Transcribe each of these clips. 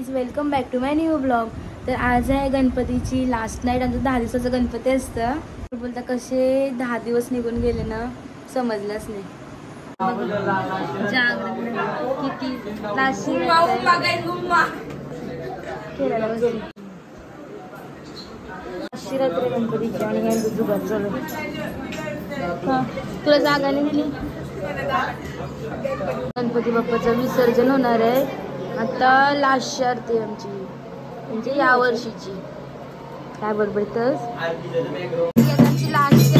Guys welcome back to my new blog तर आज आहे गणपतीची लास्ट नाईट आमचं दहा दिवसाचं गणपती असतं. बोलता कसे दहा दिवस निघून गेले ना समजलंच नाही. किती? लास्ट गणपतीची आणि चालू तुला जागा नाही गणपती बाप्पाचं विसर्जन होणार आहे. आता लास्ट आरती आमची म्हणजे या वर्षीची. काय बरोबर तर? लास्ट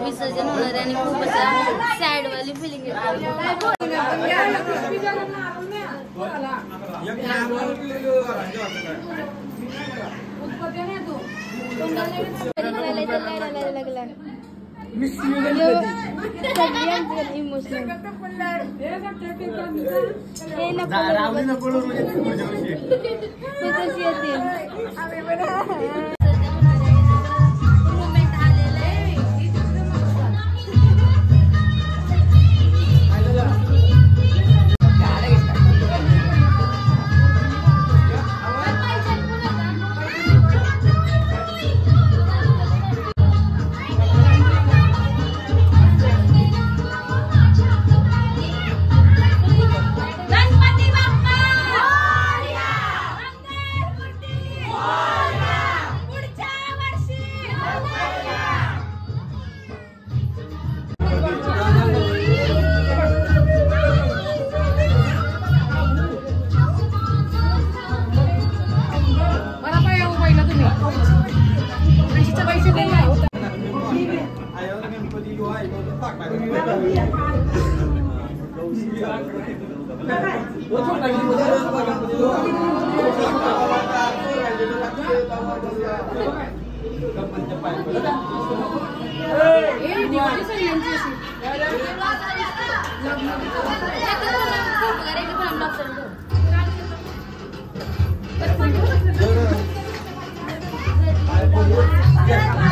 विसर्जन होणार आहे आणि खूप असं सॅड वाली फिलिंग लागला इमोशनल आता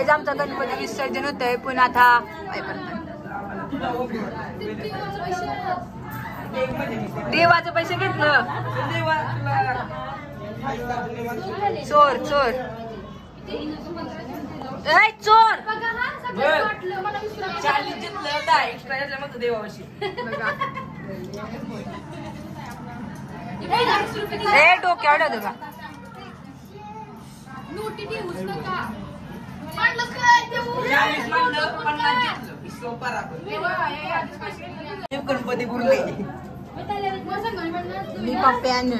गायचं आमचं गणपती विसर्जन होत आहे पुन्हा आता देवाचे पैसे घेतलं. चोर चोर. ए चोर! ए डोक्यावर होतं का? गणपती बुरले मी पप्पे आणले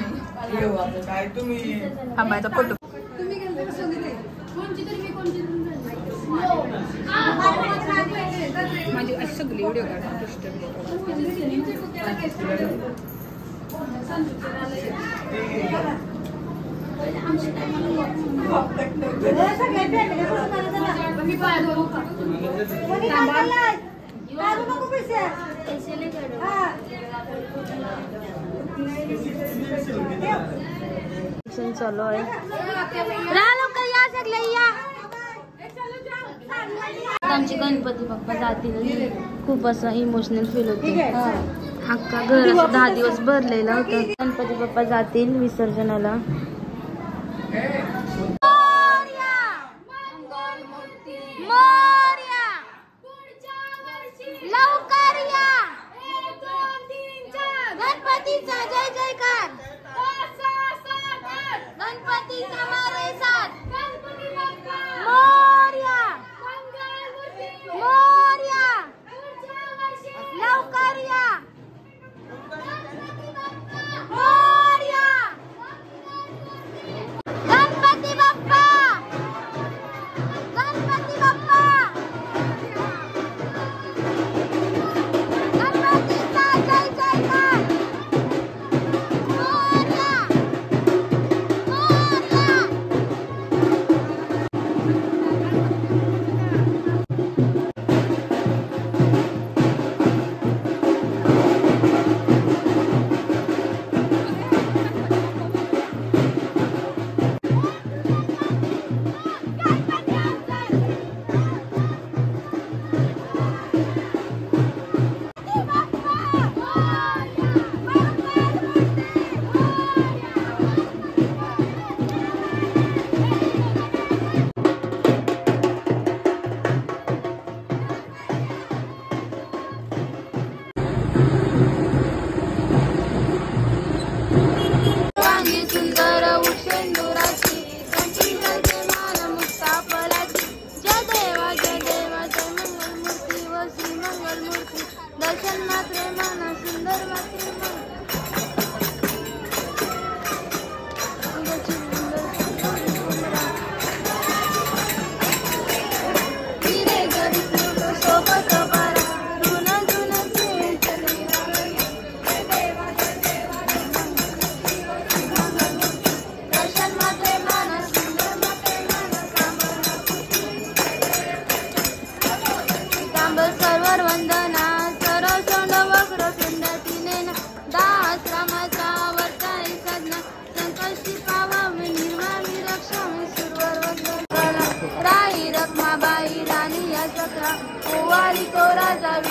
काय तुम्ही? आंबाचा फोटो. माझी अशी सगळी व्हिडिओ काढा चालू आहे आमचे गणपती बाप्पा जातील. खूप असं इमोशनल फील होते. हक्का घर दहा दिवस भरलेला होता. गणपती बाप्पा जातील विसर्जनाला. गणपतीचा जय जयकार! Ganpati Father.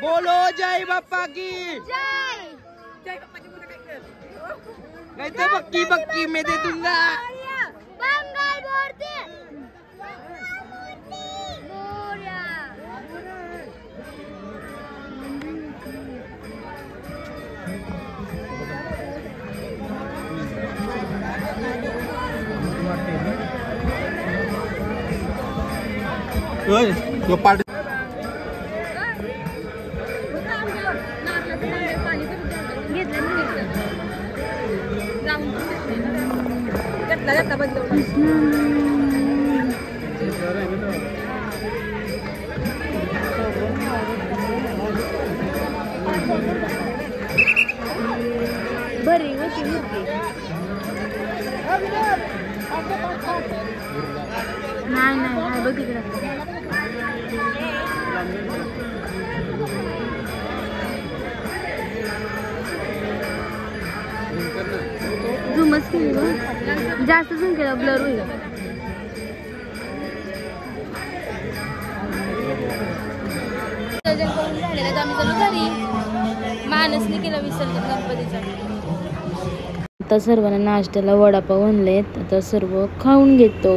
Bolo jai bapak ki. Jai. Jai bapak jumpa dekat ke. Gai tu bakki bakki me de tunga. Banggal Murti. Murya. Beri masih mungkin. Nah, nah, nah, begitu. झुमच केली जास्त झूम केलं ब्लर होईल. विसर्जन करून झालेलं आहे. आता आम्ही चालू घरी. मानसने केलं विसर्जन गणपतीचं. आता सर्वांना नाश्त्याला वडापाव आणलेत. आता सर्व खाऊन घेतो.